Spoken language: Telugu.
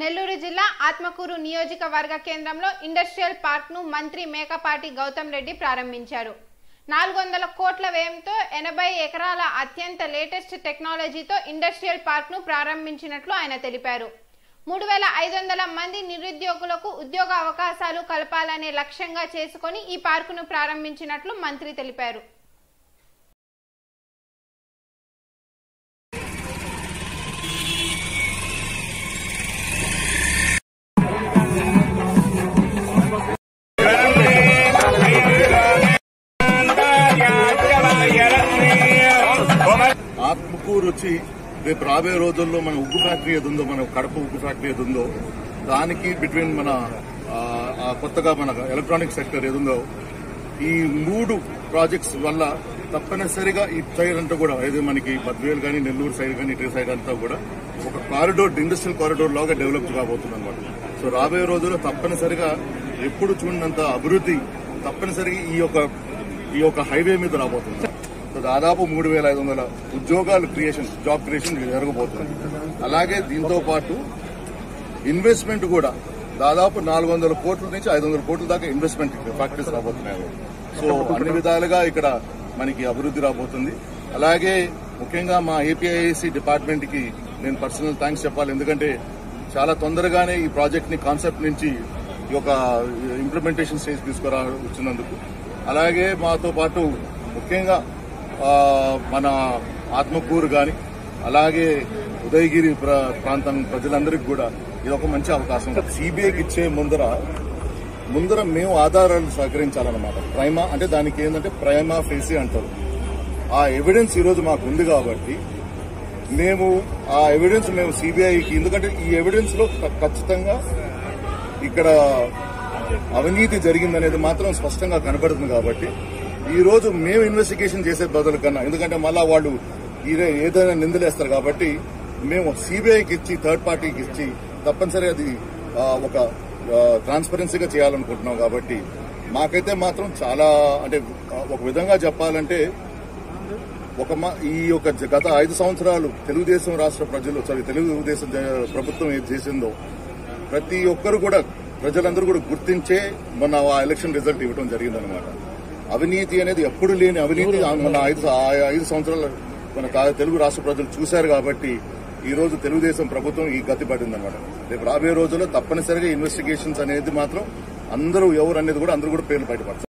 నెల్లూరు జిల్లా ఆత్మకూరు నియోజకవర్గ కేంద్రంలో ఇండస్ట్రియల్ పార్క్ను మంత్రి మేకపాటి గౌతమ్ రెడ్డి ప్రారంభించారు. నాలుగు వందల కోట్ల వ్యయంతో ఎనభై ఎకరాల అత్యంత లేటెస్ట్ టెక్నాలజీతో ఇండస్ట్రియల్ పార్క్ను ప్రారంభించినట్లు ఆయన తెలిపారు. మూడు వేల ఐదు వందల మంది నిరుద్యోగులకు ఉద్యోగ అవకాశాలు కల్పాలనే లక్ష్యంగా చేసుకొని ఈ పార్కును ప్రారంభించినట్లు మంత్రి తెలిపారు. ఆత్మకూరు వచ్చి రేపు రాబోయే రోజుల్లో మన ఉగ్గు ఫ్యాక్టరీ ఏది ఉందో మన కడప ఉగ్గు ఫ్యాక్టరీ ఏది ఉందో దానికి బిట్వీన్ మన కొత్తగా మన ఎలక్ట్రానిక్ సెక్టర్ ఏది ఉందో ఈ మూడు ప్రాజెక్ట్స్ వల్ల తప్పనిసరిగా ఈ సైడ్ అంతా కూడా ఏదో మనకి బద్వేలు కానీ నెల్లూరు సైడ్ కానీ ఇటు సైడ్ అంతా కూడా ఒక కారిడోర్ ఇండస్ట్రియల్ కారిడోర్ లాగా డెవలప్ కాబోతుంది అనమాట సో రాబోయే రోజుల్లో తప్పనిసరిగా ఎప్పుడు చూడనంత అభివృద్ధి తప్పనిసరిగా ఈ యొక్క ఈ యొక్క హైవే మీద రాబోతుంది. దాదాపు మూడు వేల ఐదు వందల ఉద్యోగాలు క్రియేషన్ జాబ్ క్రియేషన్ జరగబోతుంది అలాగే దీంతో పాటు ఇన్వెస్ట్మెంట్ కూడా దాదాపు నాలుగు వందల కోట్ల నుంచి ఐదు వందల కోట్ల దాకా ఇన్వెస్ట్మెంట్ ఫ్యాక్టరీస్ రాబోతున్నాయి. సో అన్ని విధాలుగా ఇక్కడ మనకి అభివృద్ధి రాబోతుంది. అలాగే ముఖ్యంగా మా ఏపీఐసి డిపార్ట్మెంట్కి నేను పర్సనల్ థ్యాంక్స్ చెప్పాలి. ఎందుకంటే చాలా తొందరగానే ఈ ప్రాజెక్ట్ని కాన్సెప్ట్ నుంచి ఈ యొక్క ఇంప్లిమెంటేషన్ స్టేజ్ తీసుకురా వచ్చినందుకు. అలాగే మాతో పాటు ముఖ్యంగా మన ఆత్మకూరు గాని అలాగే ఉదయగిరి ప్రాంతం ప్రజలందరికీ కూడా ఇది ఒక మంచి అవకాశం. సిబిఐకి ఇచ్చే ముందర ముందర మేము ఆధారాలు సహకరించాలన్నమాట ప్రైమా అంటే దానికి ఏంటంటే ప్రైమా ఫేసి అంటారు. ఆ ఎవిడెన్స్ ఈ రోజు మాకు ఉంది కాబట్టి మేము ఆ ఎవిడెన్స్ మేము సిబిఐకి ఎందుకంటే ఈ ఎవిడెన్స్లో ఖచ్చితంగా ఇక్కడ అవినీతి జరిగిందనేది మాత్రం స్పష్టంగా కనబడుతుంది కాబట్టి ఈ రోజు మేము ఇన్వెస్టిగేషన్ చేసే బదులు కన్నా ఎందుకంటే మళ్ళా వాళ్ళు ఏదైనా నిందలేస్తారు కాబట్టి మేము సిబిఐకి ఇచ్చి థర్డ్ పార్టీకి ఇచ్చి తప్పనిసరి అది ఒక ట్రాన్స్పరెన్సీగా చేయాలనుకుంటున్నాం కాబట్టి మాకైతే మాత్రం చాలా అంటే ఒక విధంగా చెప్పాలంటే ఒక మా- ఈ యొక్క గత ఐదు సంవత్సరాలు తెలుగుదేశం రాష్ట్ర ప్రజలు సారీ తెలుగుదేశం ప్రభుత్వం ఏది చేసిందో ప్రతి ఒక్కరు కూడా ప్రజలందరూ కూడా గుర్తించే మొన్న ఆ ఎలక్షన్ రిజల్ట్ ఇవ్వడం జరిగిందనమాట అవినీతి అనేది ఎప్పుడు లేని అవినీతి. మన ఐదు ఐదు సంవత్సరాలు మన తెలుగు రాష్ట్ర ప్రజలు చూశారు కాబట్టి ఈ రోజు తెలుగుదేశం ప్రభుత్వం ఈ గతి పడిందనమాట రేపు రాబోయే రోజుల్లో తప్పనిసరిగా ఇన్వెస్టిగేషన్స్ అనేది మాత్రం అందరూ ఎవరు అనేది కూడా అందరూ కూడా పేర్లు బయటపడతారు.